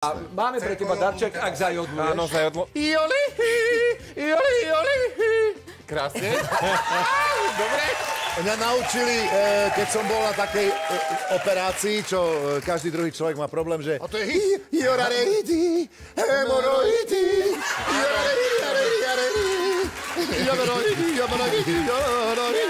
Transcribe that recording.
A máme pre teba darček, ak zajodluješ. Áno, zajodlo. Joli, joli, joli. Krásne. Dobre. Mňa naučili, e, keď som bol na takej e, operácii, čo e, každý druhý človek má problém, že... A to je hit. Jorareidi, hemoroidi, jorareidi, jorareidi, jorareidi, jorareidi, jorareidi, jorareidi.